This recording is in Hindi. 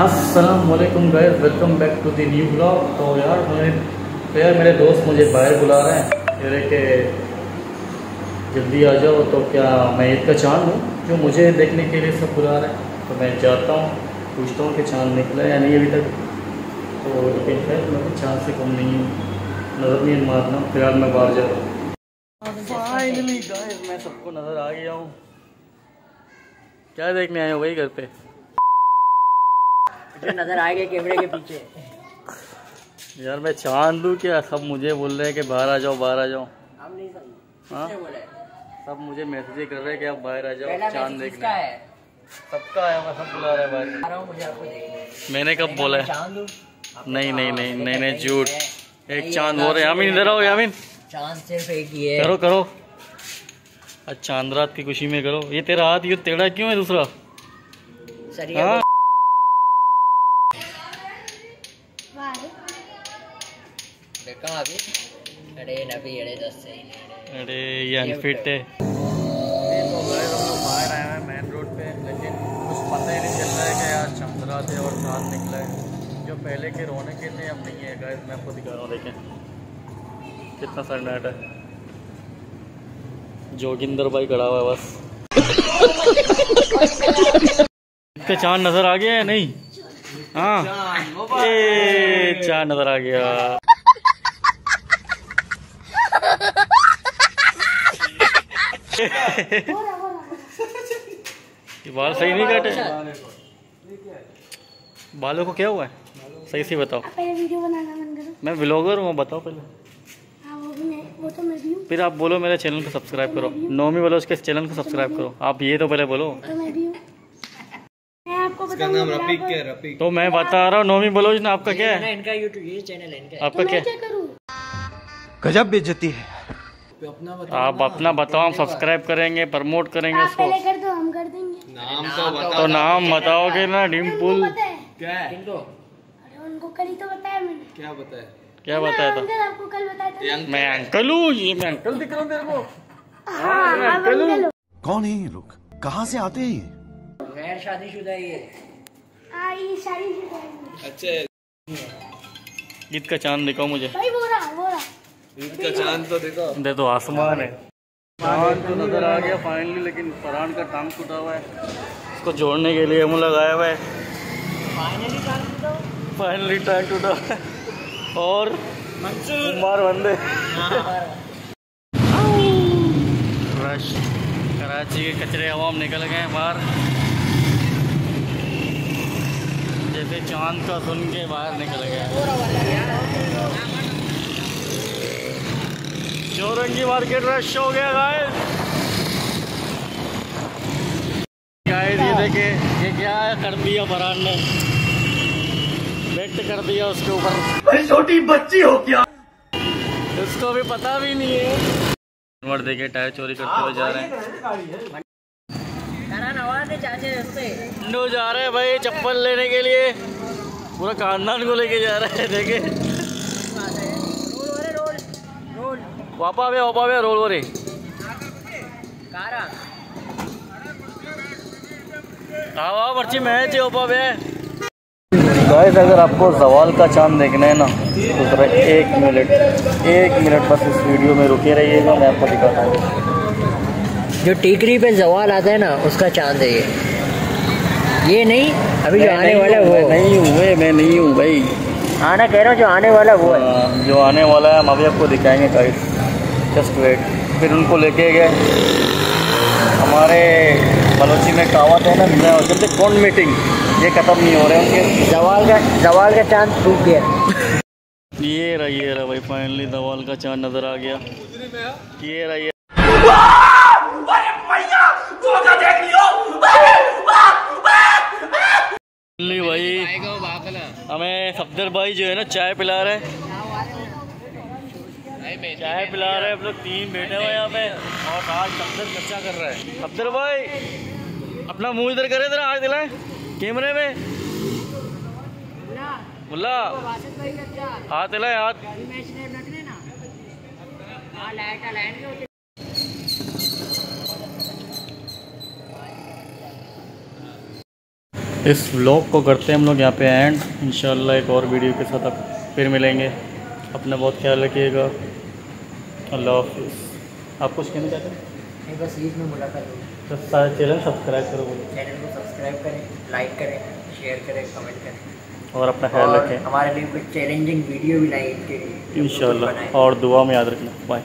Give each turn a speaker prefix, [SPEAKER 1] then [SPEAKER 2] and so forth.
[SPEAKER 1] Aslam guys welcome back to the new blog तो यार मैंने तो यार मेरे दोस्त मुझे बाहर बुला रहे हैं। कह रहे कि जल्दी आ जाओ तो क्या मैं ईद का चाँद हूँ? जो मुझे देखने के लिए सब बुला रहे हैं। तो मैं जाता हूँ, पूछता हूँ कि चाँद निकला या नहीं अभी तक। तो लेकिन खैर, मैं तो चाँद से कम नहीं हूँ। नज़र नहीं मारना फ़िलहाल मैं बाहर जा रहा हूँ मैं सबको नज़र आ गया हूँ। क्या देखने आए हो वही घर पे?
[SPEAKER 2] नज़र आएगा कैमरे के पीछे।
[SPEAKER 1] यार मैं चाँद लू क्या? सब मुझे बोल रहे हैं कि बाहर आ जाओ बाहर आ जाओ।
[SPEAKER 2] हम नहीं समझे।
[SPEAKER 1] हाँ?
[SPEAKER 2] है?
[SPEAKER 1] सब मुझे मैसेज कर रहे हैं कि आप बाहर आ जाओ चाँद देखने।
[SPEAKER 2] है?
[SPEAKER 1] सबका आया मैं सब बुला रहा है
[SPEAKER 2] हूँ है।
[SPEAKER 1] मैंने कब बोला है?
[SPEAKER 2] हूँ
[SPEAKER 1] नहीं नहीं
[SPEAKER 2] हाँ,
[SPEAKER 1] नहीं नहीं नहीं झूठ। एक चाँद हो। रहे यामिन इधर आओ यामिन।
[SPEAKER 2] चाँद सिर्फ़ एक ही है
[SPEAKER 1] करो करो। आज चाँद रात की खुशी में करो। ये तेरा हाथ ये टेढ़ा क्यों है दूसरा? हाँ?
[SPEAKER 2] देखा अभी अरे नबी अरे दस सही
[SPEAKER 1] अरे ये अनफिट है तो गए हम लोग बाहर आए हैं? मेन रोड पे लेकिन कुछ पता ही नहीं चल रहा है कि रात और चाँद निकला है जो पहले के रोने के थे अब नहीं है गाइस मैं आपको दिखा रहा हूँ देखें कितना सन्नाट है जोगिंदर भाई खड़ा हुआ है बस। इसका चाँद नज़र आ गया है नहीं? हाँ। ए चाँद नज़र आ गया। ये बाल सही नहीं काटे। बालों को क्या हुआ है? सही से बताओ।
[SPEAKER 3] वीडियो बनाना मन करो।
[SPEAKER 1] मैं ब्लॉगर हूँ बताओ पहले।
[SPEAKER 3] हाँ वो भी मैं वो तो मैं भी हूँ।
[SPEAKER 1] फिर आप बोलो मेरे चैनल को सब्सक्राइब करो। नौमी बोलो उसके चैनल को सब्सक्राइब करो। आप ये तो पहले बोलो।
[SPEAKER 3] तो मैं भी हूँ रफीक क्या रफीक?
[SPEAKER 1] तो मैं बता रहा हूँ नौमी बोलो ना आपका क्या है?
[SPEAKER 2] इनका यूट्यूब ये चैनल है इनका।
[SPEAKER 1] आपका
[SPEAKER 3] तो
[SPEAKER 1] क्या?
[SPEAKER 3] क्या
[SPEAKER 4] गजब बेइज्जती है।
[SPEAKER 1] आप अपना बताओ हम सब्सक्राइब करेंगे प्रमोट करेंगे उसको
[SPEAKER 3] पहले कर दो हम कर देंगे।
[SPEAKER 1] तो नाम बताओगे ना डिम्पुल
[SPEAKER 3] पता है। अरे उनको कल ही तो बताया मैंने।
[SPEAKER 1] क्या
[SPEAKER 3] हाँ,
[SPEAKER 1] बताया था?
[SPEAKER 3] अंकल आपको कल बताया था।
[SPEAKER 1] मैं अंकल हूँ ये मैं अंकल दिख रहा हूँ तेरे को।
[SPEAKER 3] हाँ अंकल हो।
[SPEAKER 4] कौन है ये लोग? कहाँ से आते हैं
[SPEAKER 2] गैर शादीशुदा है ये।
[SPEAKER 3] हाँ ये सारी चीज़ें
[SPEAKER 1] ईद का चाँद दिखाओ मुझे।
[SPEAKER 3] भाई वो रहा वो रहा।
[SPEAKER 1] दे तो आसमान है। चाँद तो नज़र आ गया फाइनली लेकिन फरहान का टांग टूटा हुआ है। उसको जोड़ने के लिए हम लगाया हुआ है।
[SPEAKER 2] फाइनली चाँद तो
[SPEAKER 1] फाइनली टांग टूटा और कुमार बंदे रश कराची के कचरे हवा निकल गए बाहर। जैसे चाँद का सुन के बाहर निकल गए चौरंगी मार्केट रश हो गया गाइस गाइस ये देखे ये क्या है कर दिया बरान ने? बेट कर दिया उसके ऊपर। छोटी बच्ची हो क्या? इसको भी पता भी नहीं है। नंबर देखे टायर चोरी करते हुए जा रहे हैं।
[SPEAKER 2] नो
[SPEAKER 1] जा रहे हैं भाई चप्पल लेने के लिए। पूरा खानदान को लेके जा रहे हैं देखे।
[SPEAKER 2] रोल वाले रोल रोल
[SPEAKER 1] वापा वे वापा वे रोल वरे
[SPEAKER 2] कारा
[SPEAKER 1] हाँ वाह पर्ची मैच है वापा वे गाइस अगर आपको जवाल का चाँद देखना है ना तो जरा एक मिनट एक मिनट बस इस वीडियो में रुके रहिएगा मैं आपको दिखाता हूँ।
[SPEAKER 2] जो टीकरी पे जवाल आता है ना उसका चाँद है ये। ये नहीं अभी जो आने वाला वो।
[SPEAKER 1] नहीं हूँ मैं मैं नहीं हूँ भाई।
[SPEAKER 2] हाँ ना कह रहा हूँ जो आने वाला वो है।
[SPEAKER 1] हाँ, जो आने वाला है हम अभी आपको दिखाएँगे गाइस जस्ट वेट फिर उनको लेके गए। हमारे बलोची में कहावत है ना मैं कहते कौन मीटिंग ये ख़त्म नहीं हो रहे उनके।
[SPEAKER 2] जवाल का जवाल का चाँद टूट गया।
[SPEAKER 1] ये रहा ये रहा भाई फाइनली दवाल का चाँद नज़र आ गया। ये रहा ये भाई। हमें सफदर भाई जो है ना चाय पिला रहे चाय पिला रहे हम लोग तीन बैठे हुए यहाँ पे। और आज सफदर चर्चा कर रहा है। सफदर भाई, अपना मुँह इधर करे जरा, हाथ दिलाए कैमरे में। मुल्ला, हाथ दिलाए हाथ। इस व्लॉग को करते हैं हम लोग यहाँ पे एंड इंशाल्लाह एक और वीडियो के साथ आप फिर मिलेंगे. अपना बहुत ख्याल रखिएगा. अल्लाह हाफिज़. आप कुछ कहना चाहते हैं?
[SPEAKER 2] बस ईद में मुलाकात होगी।
[SPEAKER 1] तो सारे चैनल सब्सक्राइब करो
[SPEAKER 2] चैनल को सब्सक्राइब करें लाइक करें शेयर करें कमेंट करें।
[SPEAKER 1] और अपना ख्याल रखें।
[SPEAKER 2] हमारे लिए कुछ चैलेंजिंग वीडियो भी लाए ईद के लिए।
[SPEAKER 1] इंशाल्लाह। और दुआ में याद रखना। बाय